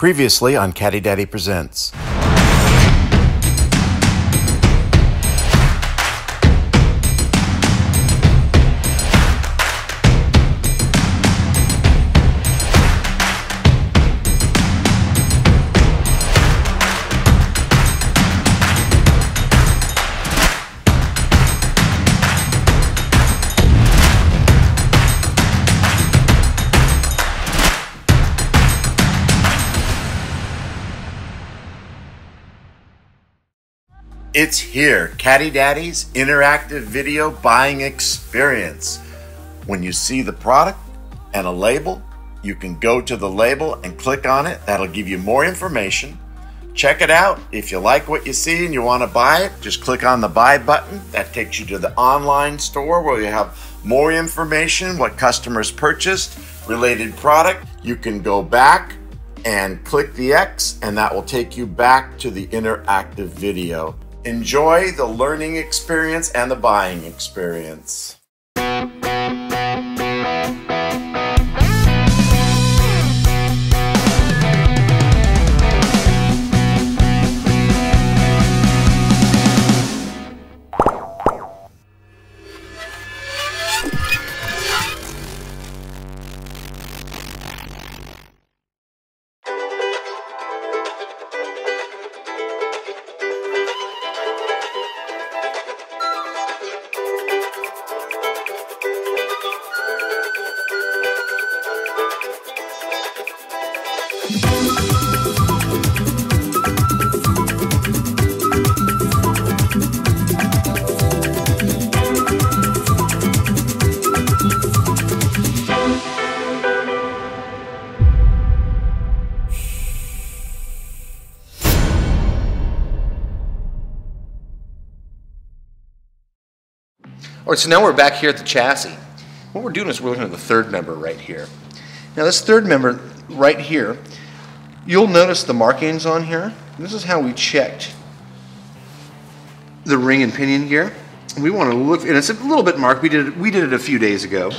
Previously on Caddy Daddy Presents. It's here, Caddy Daddy's interactive video buying experience. When you see the product and a label, you can go to the label and click on it. That'll give you more information. Check it out. If you like what you see and you want to buy it, just click on the buy button. That takes you to the online store where you have more information, what customers purchased, related product. You can go back and click the X, and that will take you back to the interactive video. Enjoy the learning experience and the buying experience. All right, so now we're back here at the chassis. What we're doing is we're looking at the third member right here. Now this third member right here, you'll notice the markings on here. This is how we checked the ring and pinion gear. We want to look, and it's a little bit marked. We did it, we did it a few days ago.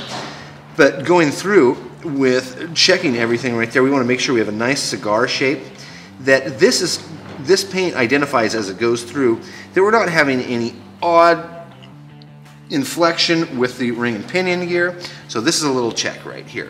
But going through with checking everything right there, we want to make sure we have a nice cigar shape. That this is this paint identifies as it goes through that we're not having any odd inflection with the ring and pinion gear. So this is a little check right here.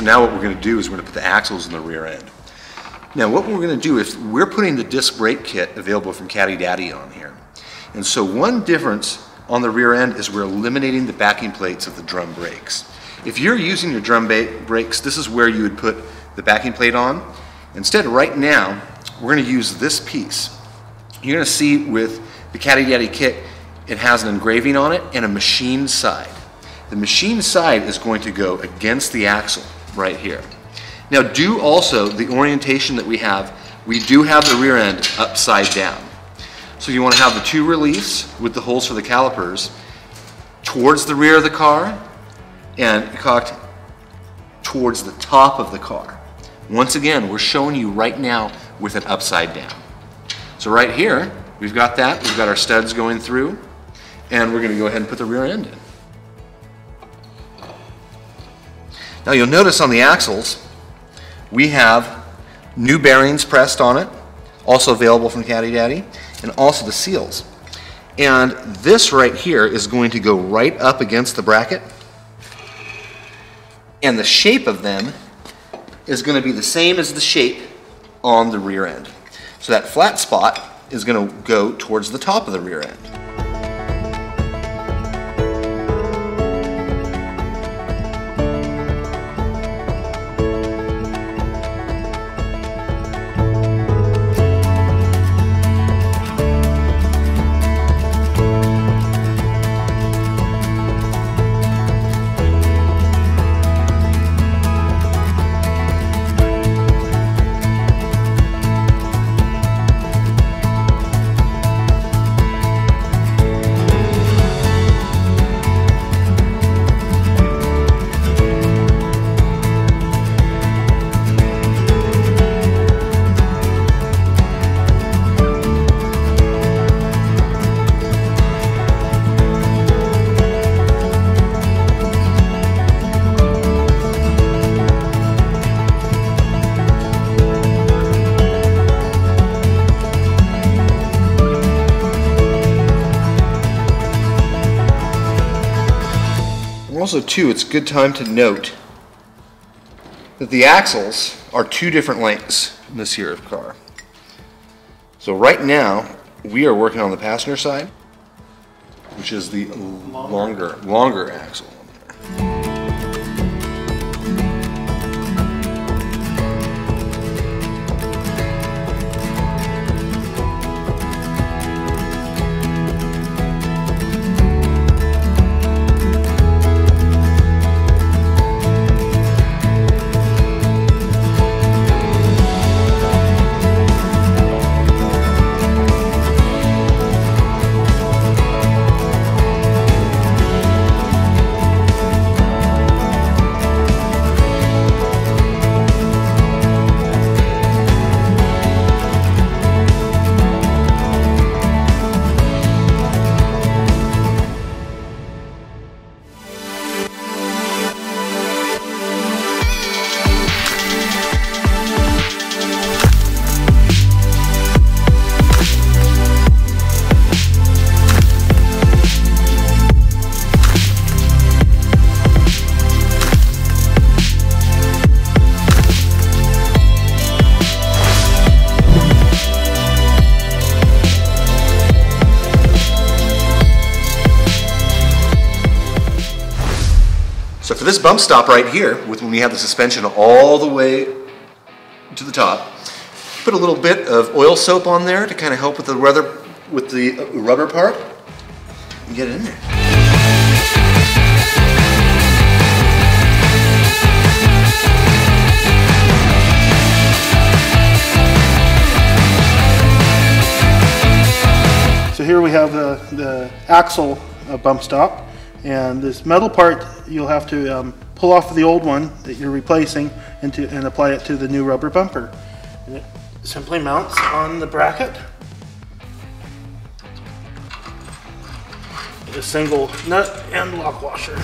So now what we're going to do is we're going to put the axles in the rear end. Now what we're going to do is we're putting the disc brake kit available from Caddy Daddy on here. And so one difference on the rear end is we're eliminating the backing plates of the drum brakes. If you're using your drum brakes, this is where you would put the backing plate on. Instead, right now, we're going to use this piece. You're going to see with the Caddy Daddy kit, it has an engraving on it and a machine side. The machine side is going to go against the axle right here. Now do also the orientation that we have, we do have the rear end upside down. So you want to have the two reliefs with the holes for the calipers towards the rear of the car and cocked towards the top of the car. Once again, we're showing you right now with it upside down. So right here, we've got that, we've got our studs going through, and we're going to go ahead and put the rear end in. Now you'll notice on the axles, we have new bearings pressed on it, also available from Caddy Daddy, and also the seals. And this right here is going to go right up against the bracket. And the shape of them is going to be the same as the shape on the rear end. So that flat spot is going to go towards the top of the rear end. Also, too, it's a good time to note that the axles are two different lengths in this here car. So right now, we are working on the passenger side, which is the longer, longer axle. So for this bump stop right here, with when we have the suspension all the way to the top, put a little bit of oil soap on there to kind of help with the rubber, with the rubber part, and get it in there. So here we have the, the axle uh, bump stop. And this metal part, you'll have to um, pull off the old one that you're replacing and, to, and apply it to the new rubber bumper. And it simply mounts on the bracket. With a single nut and lock washer.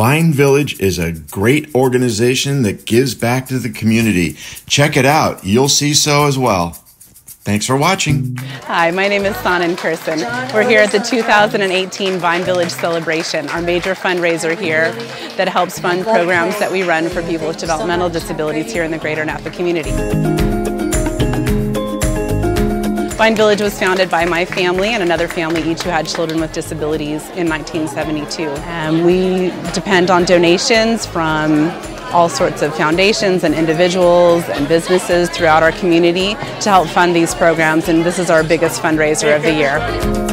Vine Village is a great organization that gives back to the community. Check it out. You'll see so as well. Thanks for watching. Hi, my name is Sanan Kirsan. We're here at the 2018 Vine Village Celebration, our major fundraiser here that helps fund programs that we run for people with developmental disabilities here in the greater Napa community. Vine Village was founded by my family and another family, each who had children with disabilities in 1972. And we depend on donations from all sorts of foundations and individuals and businesses throughout our community to help fund these programs, and this is our biggest fundraiser of the year.